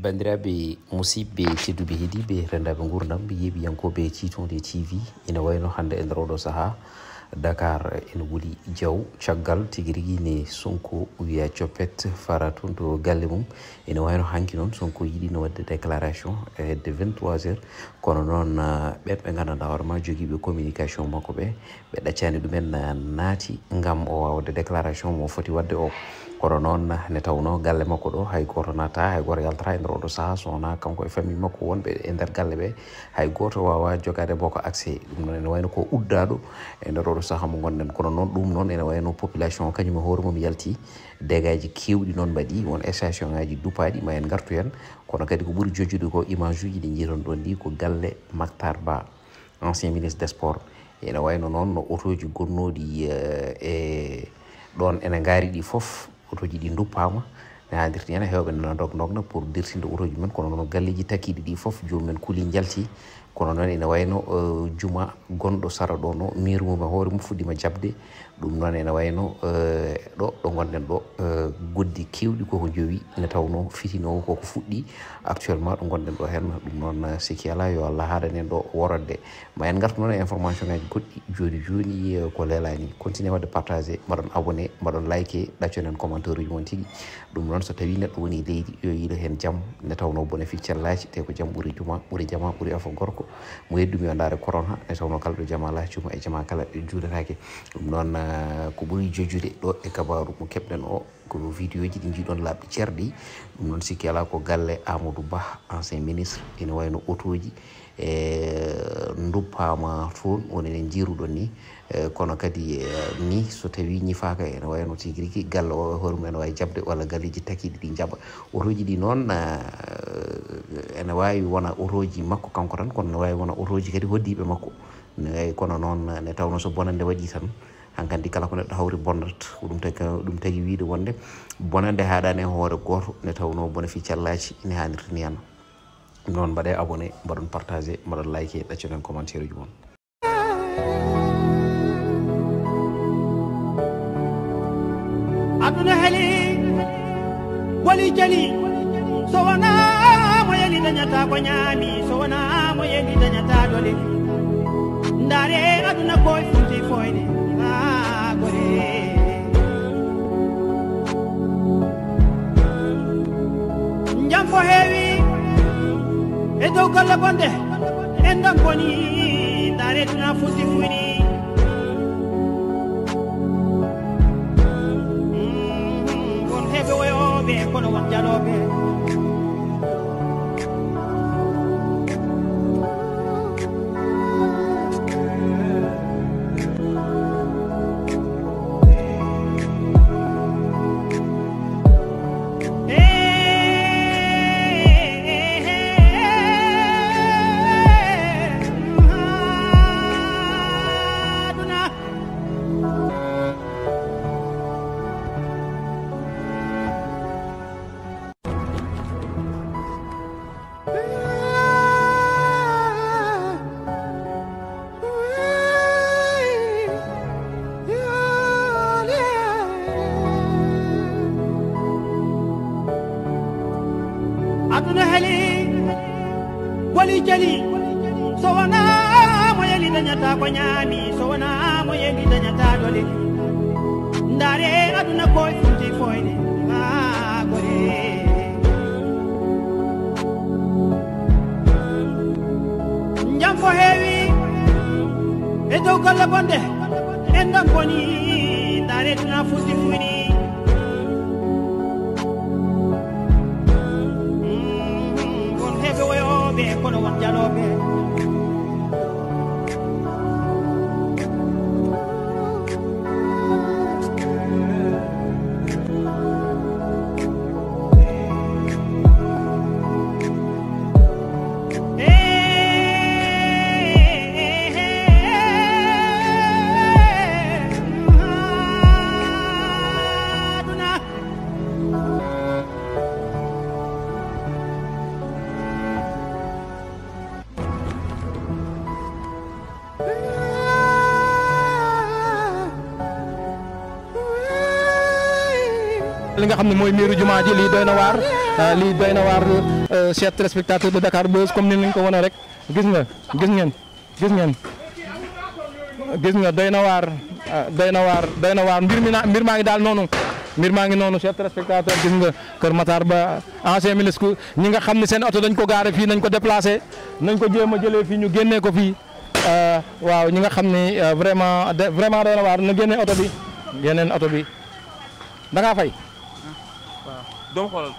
bandiraɓe musidɓe tedduɓe heeɗiɓe rendaɓe gurdam yeeɓiyankoɓe titode tv ina wayno hande e nder oɗo saaha dakar ene wuli diaw caggal tigi rigui ne sonko wiya copet fara toon to galle mum. Ene wayno hanki noon sonko yiɗino wadde déclaration e hedde 23 heures. Kono noon uh, ɓen ɓe gandanɗa hoore ma joguiɓe communication makko ɓe ɓe ɗaccani ɗumen uh, naati gam o wawde déclaration mo foti wadde o. kono noon ne tawno galle makko ɗo hay goto nata hay goto yaltata e nder oɗo saaha sowona kanko e famille makko wonɓe e nder galle ɓe. Hay goto wawa jogade boko accé ɗum noon ene wayno ko uddaɗo e nder oɗo saaha mo gonɗen kono noon ɗum noon ene wayno population o kañum e hoore mum yalti dégaji kewɗi noon mbaɗi won station ngaji dupaɗi ma en gartu hen kono kadi ko ɓuuri jojjude ko image uji ɗi jiiton ɗon ɗi ko galle mactar ba ancien ministre des sports. Ene wayno noon no autoji gonnoɗi e, e ɗon ene gaari ɗi foof otoji ɗi duppama ne hadirti hen hewɓe nana dog dogna pour dirtinde otoji men kono noon galleji takkiɗi ɗi foof jomumen kuuli jalti kono noon ene wayno e, juma gonɗo sara ɗo no miru mum e hoore mum fuɗɗima jabde. Ɗum noon ene wayno e, ɗo ɗo gonɗen ɗo e, goddi kewɗi koko jowi ne tawno fitinowo koko fuɗɗi. Actuellement ɗo gonɗen ɗo hen ɗum noon sikki ala yo allah haaɗan en ɗo worodde ma en gartu noon e information ngaji goɗɗi joni joni ko leelani. Continue wadde partagé mbaɗon abonné mbaɗon like ɗacconen commentaire uji mon tigui ɗum noon so tawi neɗɗo woni leydi yo yiilo hen jaam. Ne tawno bone cellaji te ko jaam ɓuuri juma ɓuuri jama ɓuuri afo gorko. makko mo heddumi yo ndaare corona e tawno kala ɗo jama laahi cuma e jama kala ɗo juuɗatake ɗum noon eh, ko ɓuri jojude ɗo e kabaru mo keɓɗen o ko vidéo ji ɗi jiiɗon laaɓɗi ceerɗi. Ɗum noon sikki ala ko galle amadou ba ancien ministre ene wayno autoji e duppama toon woni enen jiruɗon ni. E, kono kadi e, ni so tawi ñifaka ene wayno tigui rigui galle o hoore mum ene wawi jabde walla galleji takiɗi ɗi jaaɓa autoji ɗi noon eh, wawi wona otoji makko kanko tan kono ne wawi wona otoji kadi hoddiɓe makko ne kono noon ne tawno so bonande waɗi tan hankkandi kala ko neɗɗo hawri bonnat ɗum tagi ɗum tagui wiide wonde bonande haɗani e hoore goto ne tawno bénéfice cellaji ine hannirta ni hen noon mbaɗe abonné mbaɗon partagé mbaɗon like ɗaccoɗen commentaire uji moon aduna boli jali so wona mo yeli dañata ko ñaami so wona mo yeli dañata dole ndaare aduna koye funti foyde ha gore jam ko heewi e dow golle bonde en ɗon boni ndaare duna funti fuyni won heɓe woyoɓe kono won jaloɓe aduna heeli boli jali so wona mo yeli dañata ko ñaami so wona mo yeli dañata dole ndaare aduna koye funti boni duna funti fuyni lobe kono wanja lobe li nga xam ne mooy miiru ji lii doy na waar lii doy na waar chers téléspectateurs de Dakar Buzz comme ni ko wane rek. Gis nga gis ngeen gis ngeen gis nga doy na waar doy na waar doy na waar. Mbir mi mbir maa ngi daal noonu mbir maa ngi noonu chers téléspectateurs gis nga Kër Matar ba ancien ministre ñi nga seen oto dañ ko gaare fii nañ ko déplacé nañ ko jëlee fii ñu génnee ko fii. Waaw ñi nga vraiment vraiment doy na waar na génnee oto bi génneen oto bi. Da ngaa fay. doo xoolal